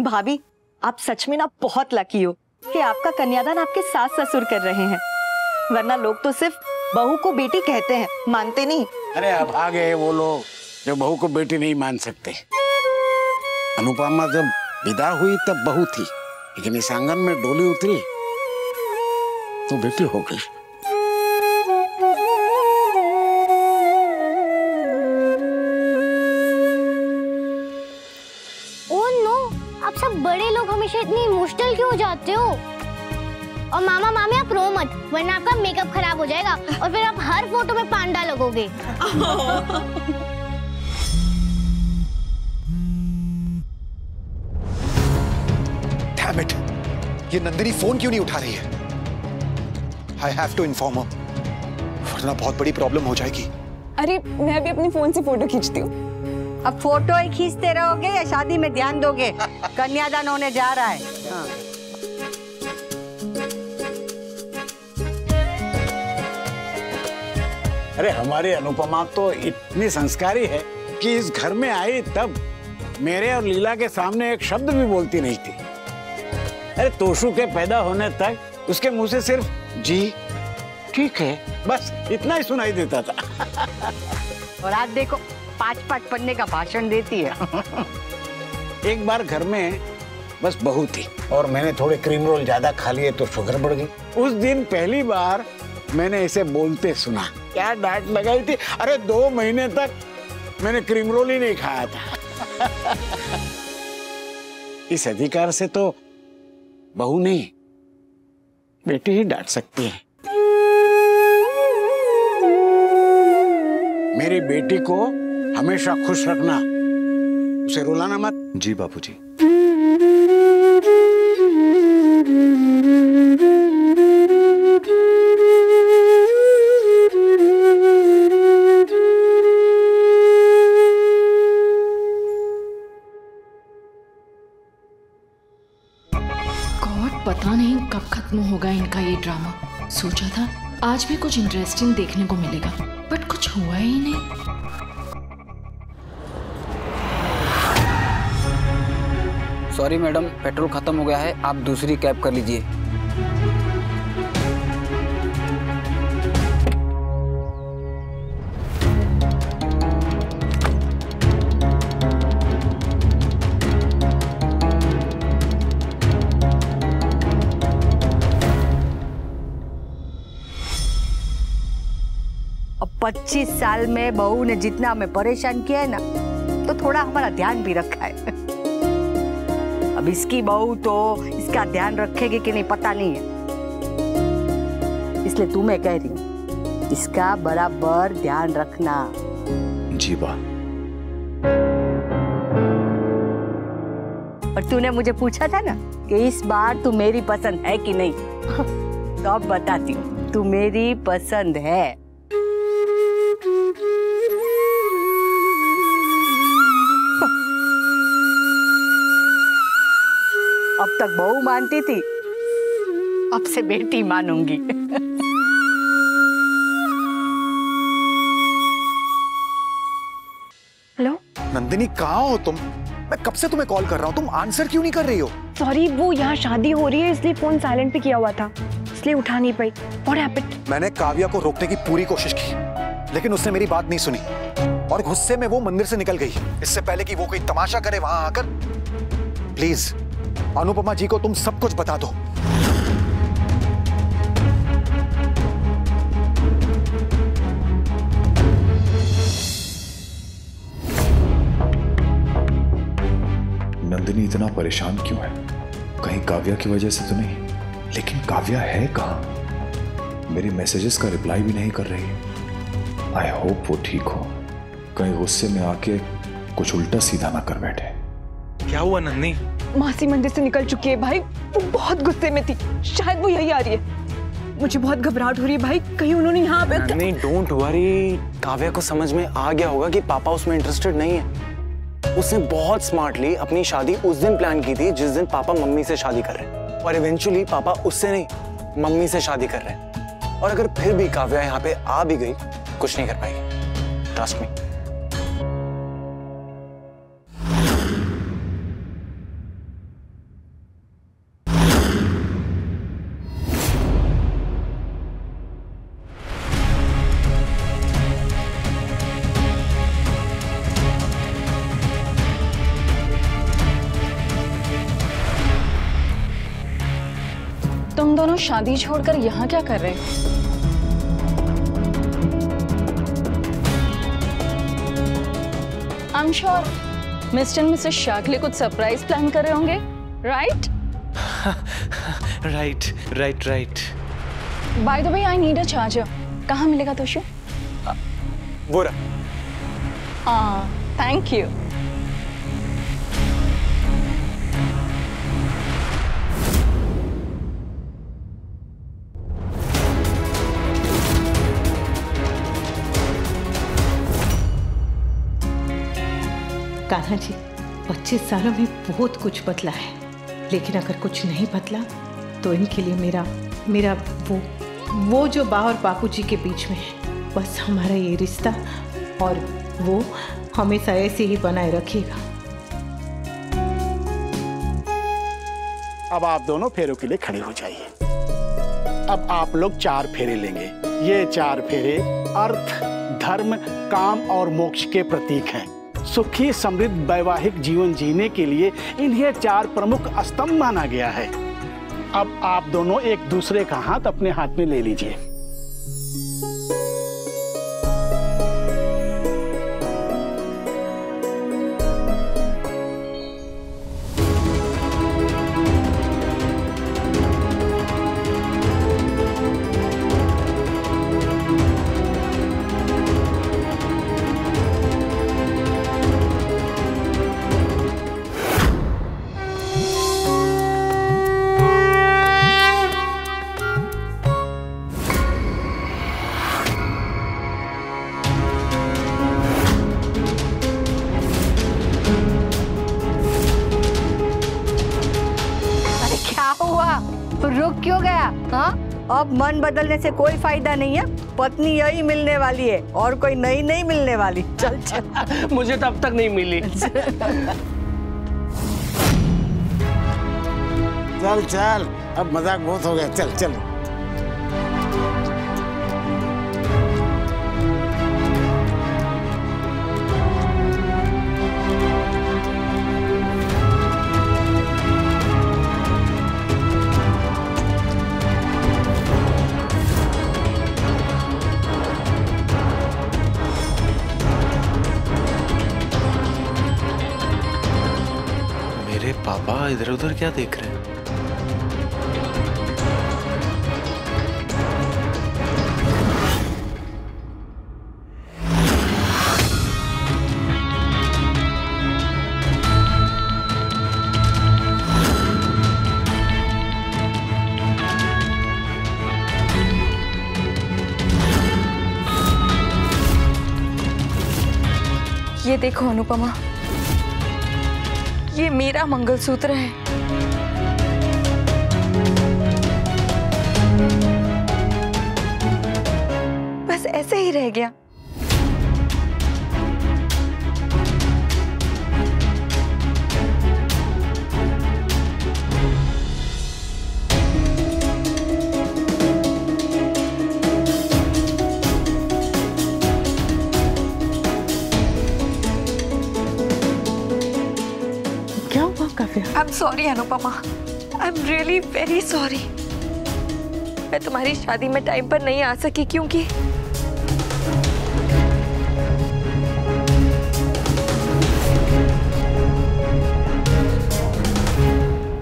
भाभी, आप सच में ना बहुत लकी हो कि आपका कन्यादान आपके सास ससुर कर रहे हैं। वरना लोग तो सिर्फ़ बहू को बेटी कहते हैं, मानते नहीं। अरे अब आ गए वो लोग, जो बहू को बेटी नहीं मान सकते। अनुपमा जब विदा हुई तब बहू थी, लेकिन इस आँगन में डोली उतरी तो बेटी हो गई। हमेशा इतनी इमोशनल क्यों हो जाते हो? और मामा मामी आप रो मत वरना आपका मेकअप खराब हो जाएगा और फिर आप हर फ़ोटो में पांडा लगोगे। Damn it! ये नंदिनी फ़ोन क्यों नहीं उठा रही है? आई हैव टू इन्फॉर्म वरना बहुत बड़ी प्रॉब्लम हो जाएगी। अरे मैं भी अपने फ़ोन से फ़ोटो खींचती हूँ। अब फ़ोटो ही खींचते रहोगे या शादी में ध्यान दोगे? कन्यादान होने जा रहा है। हाँ। अरे हमारी अनुपमा तो इतनी संस्कारी है कि इस घर में आई तब मेरे और लीला के सामने एक शब्द भी बोलती नहीं थी। अरे तोशु के पैदा होने तक उसके मुँह से सिर्फ़ जी ठीक है बस इतना ही सुनाई देता था। और आज देखो पाँच पाँच पन्ने का भाषण देती है। एक बार घर में बस बहू थी और मैंने थोड़े क्रीम रोल ज़्यादा खा लिए तो शुगर बढ़ गई। उस दिन पहली बार मैंने इसे बोलते सुना। क्या डांट लगाई थी? अरे दो महीने तक मैंने क्रीम रोल ही नहीं खाया था। इस अधिकार से तो बहू नहीं, बेटी ही डांट सकती है। मेरी बेटी को हमेशा खुश रखना। उसे रुलाना मत। जी बापूजी। गॉड पता नहीं कब खत्म होगा इनका ये ड्रामा। सोचा था आज भी कुछ इंटरेस्टिंग देखने को मिलेगा बट कुछ हुआ ही नहीं। सॉरी मैडम पेट्रोल खत्म हो गया है। आप दूसरी कैब कर लीजिए। पच्चीस साल में बहू ने जितना हमें परेशान किया है ना तो थोड़ा हमारा ध्यान भी रखा है। अब इसकी बहू तो इसका ध्यान रखेगी कि नहीं पता नहीं है। इसलिए तुम्हें कह रही हूँ इसका बराबर ध्यान रखना। जी बा। और तूने मुझे पूछा था ना कि इस बार तू मेरी पसंद है कि नहीं? तो अब बताती हूँ तू मेरी पसंद है। अब तक बहू मानती थी। अब से बेटी मानूँगी। हेलो? नंदिनी कहाँ हो तुम? मैं कब से तुम्हें कॉल कर रहा हूँ? तुम आंसर क्यों नहीं कर रही हो? सॉरी वो यहाँ शादी हो रही है इसलिए फ़ोन साइलेंट पे किया हुआ था। इसलिए उठा नहीं पाई व्हाट हैपेंड मैंने काव्या को रोकने की पूरी कोशिश की लेकिन उसने मेरी बात नहीं सुनी। और गुस्से में वो मंदिर से निकल गई। इससे पहले कि वो कोई तमाशा करे वहाँ आकर प्लीज़ अनुपमा जी को तुम सब कुछ बता दो। नंदिनी इतना परेशान क्यों है? कहीं काव्या की वजह से तो नहीं लेकिन काव्या है कहाँ? मेरे मैसेजेस का रिप्लाई भी नहीं कर रही। आई होप वो ठीक हो। कहीं गुस्से में आके कुछ उल्टा सीधा ना कर बैठे। क्या हुआ नन्नी मासी मंदिर से निकल चुकी है भाई। वो बहुत गुस्से में थी। शायद वो यही आ रही है। मुझे बहुत घबराहट हो रही है भाई। कहीं उन्होंने यहाँ पे नन्नी डोंट वरी काव्या को समझ में आ गया होगा कि पापा उसमें इंटरेस्टेड नहीं है। उसने बहुत स्मार्टली अपनी शादी उस दिन प्लान की थी, जिस दिन पापा मम्मी से शादी कर रहे हैं। और इवेंचुअली पापा उससे नहीं, मम्मी से शादी कर रहे हैं। और अगर फिर भी काव्या यहाँ पे आ भी गई, कुछ नहीं कर पाएगी। ट्रस्ट मी दोनों शादी छोड़कर यहाँ क्या कर रहे हैं? I am sure mister and missus Shah के लिए कुछ सरप्राइज़ प्लान कर रहे होंगे right right right right by the way I need a charger कहाँ मिलेगा तोशु वो रहा। हाँ थैंक यू कान्हा जी, पच्चीस सालों में बहुत कुछ बदला है। लेकिन अगर कुछ नहीं बदला तो इनके लिए मेरा मेरा वो वो जो बा और बापू जी के बीच में है, बस हमारा ये रिश्ता और वो हमेशा ऐसे ही बनाए रखेगा अब आप दोनों फेरों के लिए खड़े हो जाइए। अब आप लोग चार फेरे लेंगे। ये चार फेरे अर्थ, धर्म, काम और मोक्ष के प्रतीक हैं। सुखी, समृद्ध, वैवाहिक जीवन जीने के लिए इन्हें चार प्रमुख स्तंभ माना गया है। अब आप दोनों एक दूसरे का हाथ अपने हाथ में ले लीजिए। अब मन बदलने से कोई फ़ायदा नहीं है। पत्नी यही मिलने वाली है और कोई नई नहीं मिलने वाली। चल चल। मुझे तब तक नहीं मिली। चल चल। अब मज़ाक बहुत हो गया। चल चल। इधर उधर क्या देख रहे हैं? ये देखो अनुपमा। ये मेरा मंगलसूत्र है। बस ऐसे ही रह गया। I am sorry Anupama I am really very sorry मैं तुम्हारी शादी में टाइम पर नहीं आ सकी क्योंकि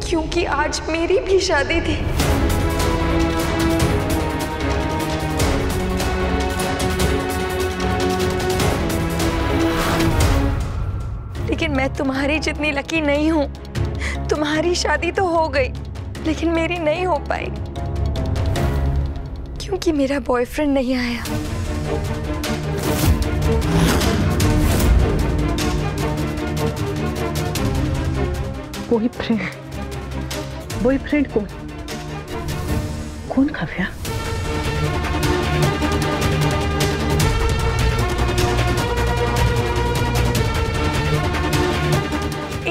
क्योंकि आज मेरी भी शादी थी। लेकिन मैं तुम्हारी जितनी लकी नहीं हूँ। तुम्हारी शादी तो हो गई लेकिन मेरी नहीं हो पाई। क्योंकि मेरा बॉयफ्रेंड नहीं आया। बॉयफ्रेंड बॉयफ्रेंड कौन? कौन काव्या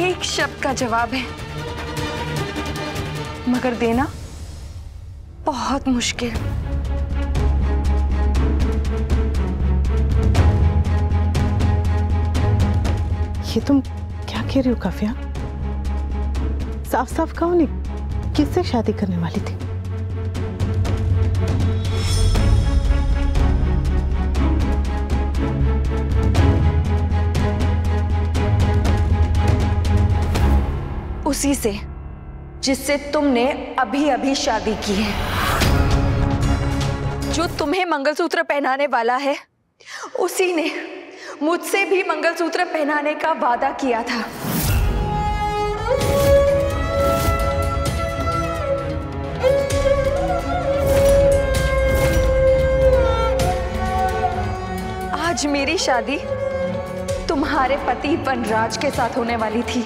एक शब्द का जवाब है। मगर देना बहुत मुश्किल। ये तुम क्या कह रही हो काफिया? साफ़ साफ़ कहो नहीं किससे शादी करने वाली थी? उसी से। जिससे तुमने अभी अभी शादी की है। जो तुम्हें मंगलसूत्र पहनाने वाला है, उसी ने मुझसे भी मंगलसूत्र पहनाने का वादा किया था। आज मेरी शादी तुम्हारे पति वनराज के साथ होने वाली थी।